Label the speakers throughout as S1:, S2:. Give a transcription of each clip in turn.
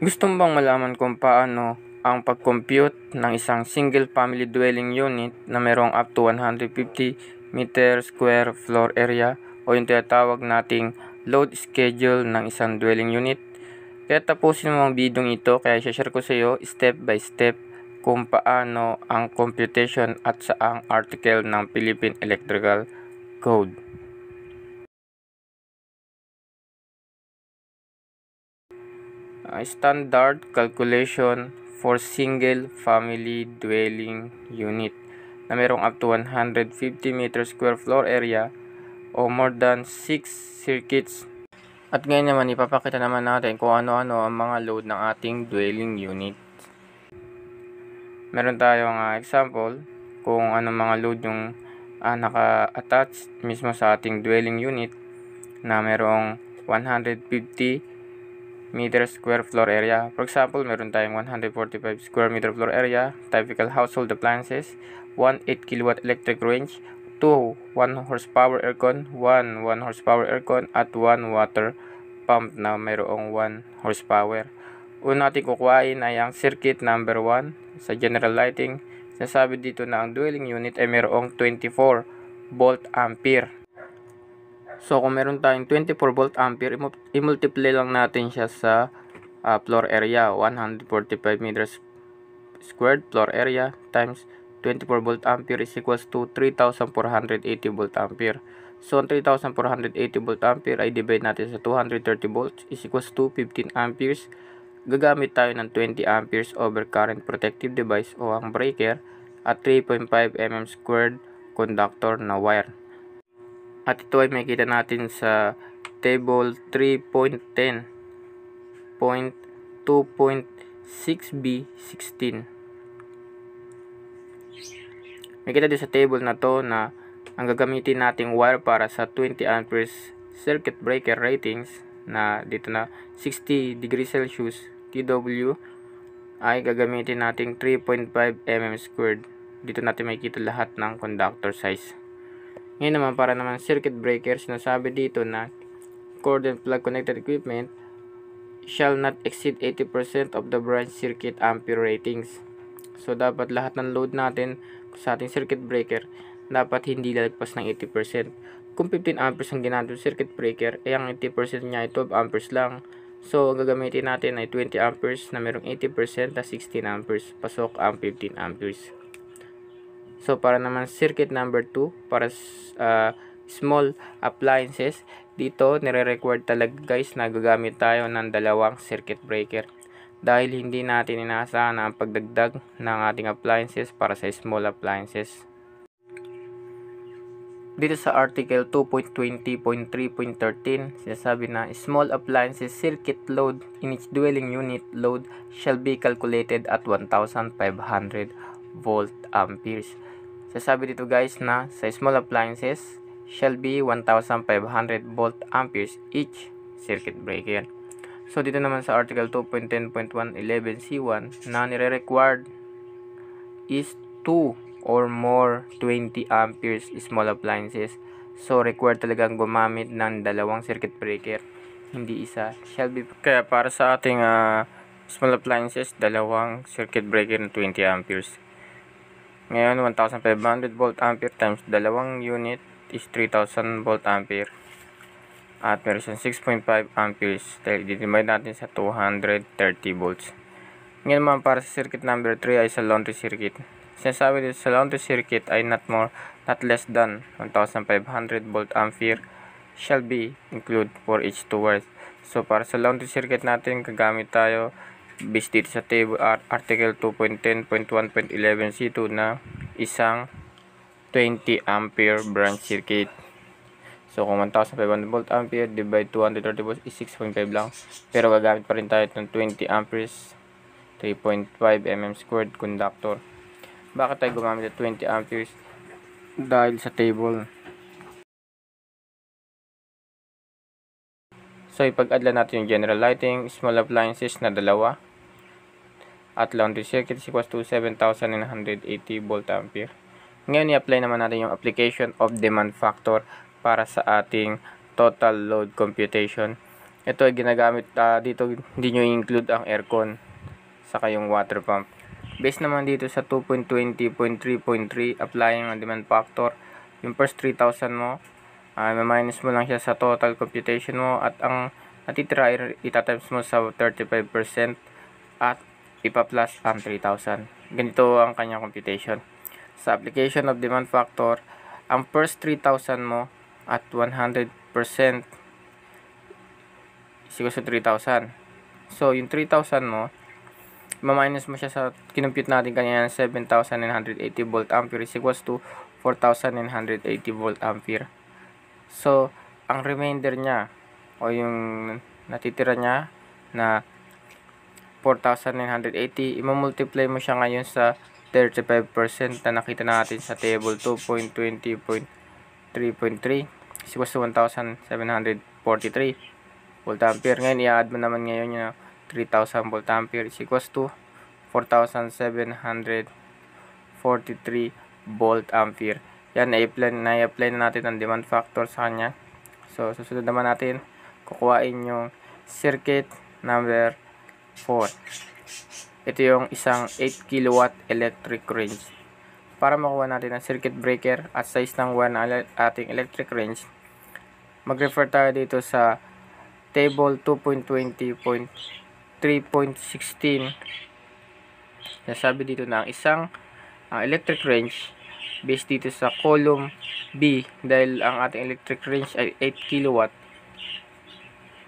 S1: Gusto mo bang malaman kung paano ang pag-compute ng isang single family dwelling unit na mayroong up to 150 meter square floor area o yung tinatawag nating load schedule ng isang dwelling unit? Kaya tapusin mo ang bidong ito kaya share ko sa iyo step by step kung paano ang computation at saang article ng Philippine Electrical Code. Uh, standard calculation for single family dwelling unit na mayroong up to 150 meter square floor area o more than 6 circuits. At ngayon naman ipapakita naman natin kung ano-ano ang mga load ng ating dwelling unit. Meron tayong uh, example kung anong mga load yung uh, naka-attach mismo sa ating dwelling unit na mayroong 150 meter square floor area. For example, meron tayong 145 square meter floor area, typical household appliances, 1 8 kilowatt electric range, 2 1 horsepower aircon, 1 1 horsepower aircon, at 1 water pump na mayroong 1 horsepower. Una natin kukuhain ay ang circuit number 1 sa general lighting. Sinasabi dito na ang dwelling unit ay mayroong 24 volt ampere. So, kung meron tayong 24 volt ampere, i-multiply lang natin siya sa uh, floor area. 145 meters squared floor area times 24 volt ampere is equals to 3,480 volt ampere. So, ang 3,480 volt ampere ay divide natin sa 230 volts is equals to 15 amperes. Gagamit tayo ng 20 amperes over current protective device o ang breaker at 3.5 mm squared conductor na wire. At ito ay makikita natin sa table 3.10.2.6b16. Makikita din sa table na to na ang gagamitin nating wire para sa 20 amperes circuit breaker ratings na dito na 60 degrees Celsius TW ay gagamitin nating 3.5 mm squared. Dito natin makikita lahat ng conductor size. Ngayon naman para naman circuit breaker, sinasabi dito na cord and plug connected equipment shall not exceed 80% of the branch circuit ampere ratings. So dapat lahat ng load natin sa ating circuit breaker dapat hindi lalagpas ng 80%. Kung 15 amperes ang ginamit circuit breaker, ay ang 80% niya ay 12 amperes lang. So, gagamitin natin ay 20 amperes na merong 80% na 16 amperes. Pasok ang 15 amperes. So, para naman circuit number 2, para uh, small appliances, dito nire-required talaga guys na gagamit tayo ng dalawang circuit breaker. Dahil hindi natin inaasahan ang pagdagdag ng ating appliances para sa small appliances. Dito sa article 2.20.3.13, sinasabi na small appliances circuit load in each dwelling unit load shall be calculated at 1,500 volt amperes. Sasabi dito guys na sa small appliances shall be 1,500 volt amperes each circuit breaker. So dito naman sa article 2.10.111C1 na nire-required is 2 or more 20 amperes small appliances. So required talagang gumamit ng dalawang circuit breaker, hindi isa. Shall be kaya para sa ating uh, small appliances, dalawang circuit breaker na 20 amperes. Ngayon, 1,500 volt ampere times dalawang unit is 3,000 volt ampere. At meron siyang 6.5 amperes. Divide natin sa 230 volts. Ngayon naman para sa circuit number 3 ay sa laundry circuit. Sinasabi dito sa laundry circuit ay not more, not less than 1,500 volt ampere shall be include for each two wires. So para sa laundry circuit natin, gagamit tayo based dito sa table article 2.10.1.11c2 na isang 20 ampere branch circuit. So kung 1500 volt ampere divide 230 volts is 6.5 lang. Pero gagamit pa rin tayo ng 20 amperes 3.5 mm squared conductor. Bakit tayo gumamit ng 20 amperes? Dahil sa table. So ipag-adla natin yung general lighting, small appliances na dalawa, at laundry circuit is equals to 7,980 volt ampere. Ngayon, i-apply naman natin yung application of demand factor para sa ating total load computation. ito ay ginagamit uh, dito hindi nyo include ang aircon saka yung water pump based naman dito sa 2.20.3.3 applying ang demand factor yung first 3,000 mo uh, minus mo lang siya sa total computation mo at ang natitira itatimes mo sa 35% at ipa-plus ang 3,000 ganito ang kanyang computation sa application of demand factor ang first 3,000 mo at 100% is equals to 3,000. So, yung 3,000 mo, ma-minus mo siya sa kinumpute natin kanina 7,980 volt ampere is equals to 4,980 volt ampere. So, ang remainder niya o yung natitira niya na 4,980, i-multiply mo siya ngayon sa 35% na nakita natin sa table 2.20.3.3 is equals to 1,743 volt ampere. Ngayon, i-add mo naman ngayon yung 3,000 volt ampere is equals to 4,743 volt ampere. Yan, na-apply na, apply na natin ang demand factor sa kanya. So, susunod naman natin, kukuhain yung circuit number 4. Ito yung isang 8 kilowatt electric range. Para makuha natin ang circuit breaker at size ng 1 ating electric range, mag-refer tayo dito sa table 2.20.3.16 sabi dito na ang isang uh, electric range based dito sa column B dahil ang ating electric range ay 8 kilowatt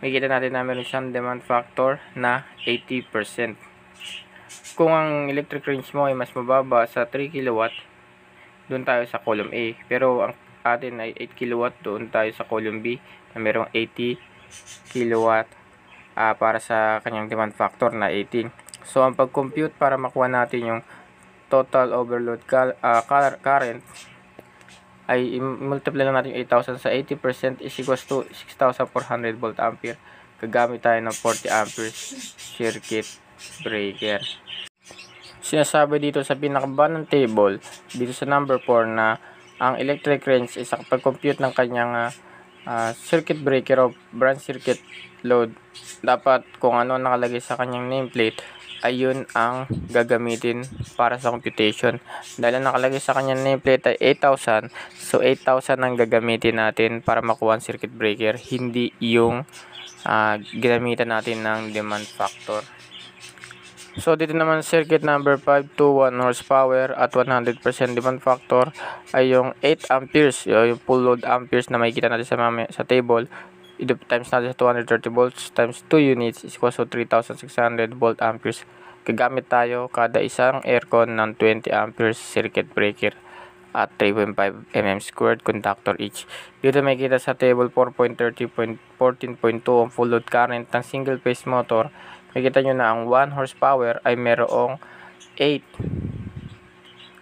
S1: makikita natin na meron siyang demand factor na 80% kung ang electric range mo ay mas mababa sa 3 kilowatt doon tayo sa column A pero ang atin ay 8 kilowatt doon tayo sa column B na merong 80 kilowatt uh, para sa kanyang demand factor na 18. So, ang pag-compute para makuha natin yung total overload cal uh, current ay multiply lang natin yung 8,000 sa 80% is equals to 6,400 volt ampere. Gagamit tayo ng 40 amperes circuit breaker. Sinasabi dito sa pinakaba ng table, dito sa number 4 na ang electric range is pag-compute ng kanyang uh, circuit breaker o branch circuit load dapat kung ano nakalagay sa kanyang nameplate ayun ang gagamitin para sa computation. Dahil nakalagay sa kanyang nameplate ay 8,000 so 8,000 ang gagamitin natin para makuha ang circuit breaker hindi yung uh, ginamitan natin ng demand factor. So, dito naman circuit number 5 to 1 horsepower at 100% demand factor ay yung 8 amperes, yung full load amperes na makikita natin sa, mami, sa table. Times natin sa 230 volts times 2 units is equal to 3,600 volt amperes. Gagamit tayo kada isang aircon ng 20 amperes circuit breaker at 3.5 mm squared conductor each. Dito makikita sa table 4.30.14.2 ang full load current ng single phase motor makikita nyo na ang 1 horsepower ay merong 8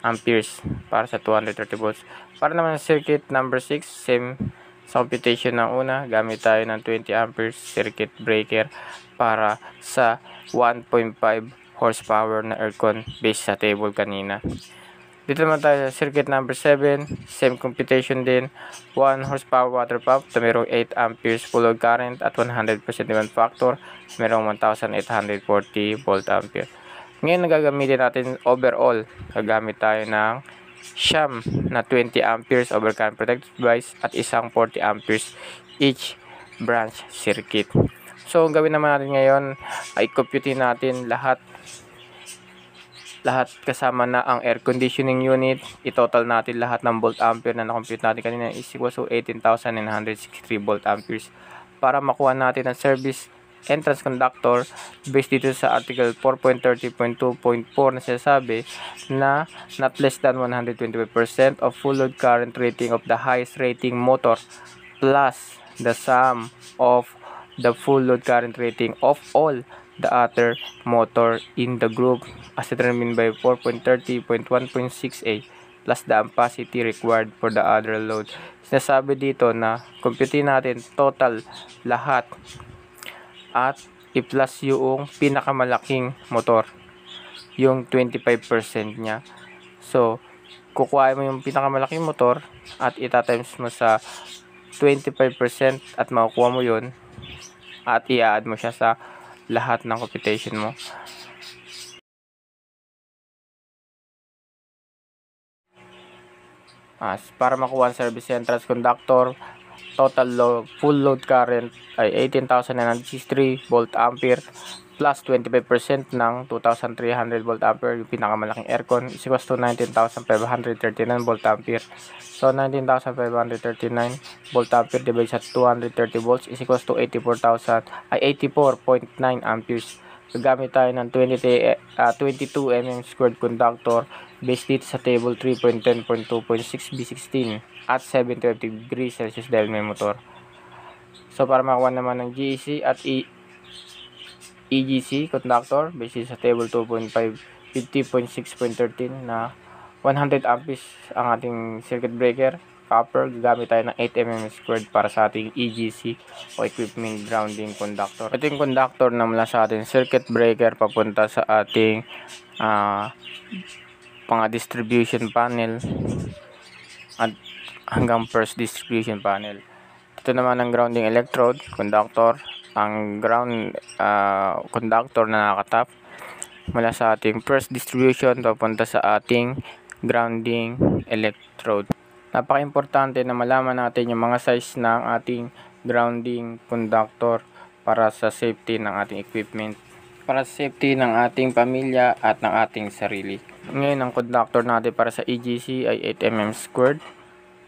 S1: amperes para sa 230 volts. Para naman sa circuit number 6, same sa computation ng una, gamit tayo ng 20 amperes circuit breaker para sa 1.5 horsepower na aircon based sa table kanina. Dito naman tayo sa circuit number 7, same computation din, 1 horsepower water pump na mayroong 8 amperes full load current at 100% demand factor, mayroong 1840 volt ampere. Ngayon nagagamitin natin overall, gagamit tayo ng sham na 20 amperes over current protected device at isang 40 amperes each branch circuit. So, ang gawin naman natin ngayon ay compute natin lahat lahat kasama na ang air conditioning unit. I-total natin lahat ng volt ampere na na-compute natin kanina is equal to 18,963 volt amperes para makuha natin ang service entrance conductor based dito sa article 4.30.2.4 na sinasabi na not less than 125% of full load current rating of the highest rating motor plus the sum of the full load current rating of all the other motor in the group as determined by 4.30.1.6a plus the ampacity required for the other load. Sinasabi dito na compute natin total lahat at i-plus yung pinakamalaking motor yung 25% niya. So, kukuha mo yung pinakamalaking motor at itatimes mo sa 25% at makukuha mo yun at i-add mo siya sa lahat ng computation mo. As para makuha ang service entrance conductor, total load, full load current ay 18,963 volt ampere plus 25% ng 2,300 volt ampere yung pinakamalaking aircon. Is equals to 19,539 volt ampere. So 19,539 volt ampere divided sa 230 volts is equals to 84,000 ay 84.9 amperes. Gagamit tayo ng 20, uh, 22 mm squared conductor based dito sa table 3.10.2.6 B16 at 720 degrees Celsius dahil may motor. So para makuha naman ng GEC at E EGC conductor based sa table 2.5 50.6.13 na 100 amperes ang ating circuit breaker. Copper gagamit tayo ng 8 mm squared para sa ating EGC o equipment grounding conductor. Ito yung conductor na mula sa ating circuit breaker papunta sa ating uh, pang distribution panel. At hanggang first distribution panel ito naman ang grounding electrode conductor ang ground uh, conductor na nakatap mula sa ating first distribution papunta sa ating grounding electrode. Napaka-importante na malaman natin yung mga size ng ating grounding conductor para sa safety ng ating equipment para sa safety ng ating pamilya at ng ating sarili. Ngayon, ang conductor natin para sa EGC ay 8mm squared.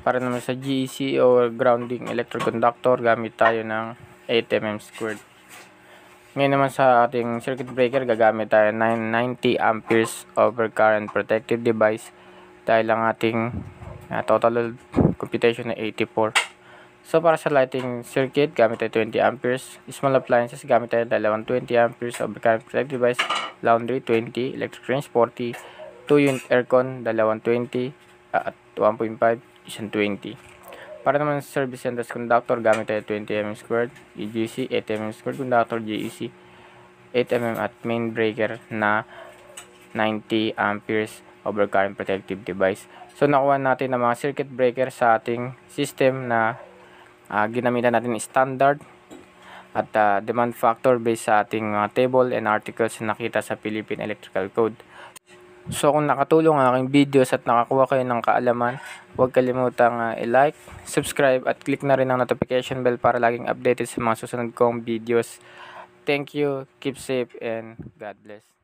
S1: Para naman sa GEC o grounding electroconductor, gamit tayo ng 8mm squared. Ngayon naman sa ating circuit breaker, gagamit tayo 990 amperes over current protective device dahil ang ating uh, total computation na 84. So para sa lighting circuit, gamit tayo 20 amperes. Small appliances, gamit tayo dalawang 20 amperes over current protective device. Laundry, 20. Electric range, 40. 2 unit aircon, dalawang 20. Uh, at 1.5, isang 20. Para naman sa service center conductor, gamit tayo 20mm squared, EGC, 8mm squared conductor, GEC, 8mm at main breaker na 90 amperes over current protective device. So, nakuha natin ng mga circuit breaker sa ating system na uh, ginamitan natin standard at uh, demand factor based sa ating uh, table and articles na nakita sa Philippine Electrical Code. So kung nakatulong ang aking videos at nakakuha kayo ng kaalaman, huwag kalimutang uh, i-like, subscribe at click na rin ang notification bell para laging updated sa mga susunod kong videos. Thank you, keep safe and God bless.